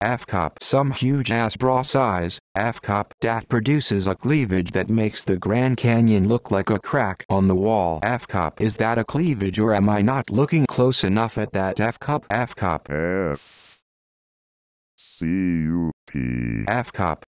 F-cup some huge ass bra size, F-cup dat produces a cleavage that makes the Grand Canyon look like a crack on the wall. F-cup is that a cleavage or am I not looking close enough at that F-cup? F-cup. F C U P F-cup.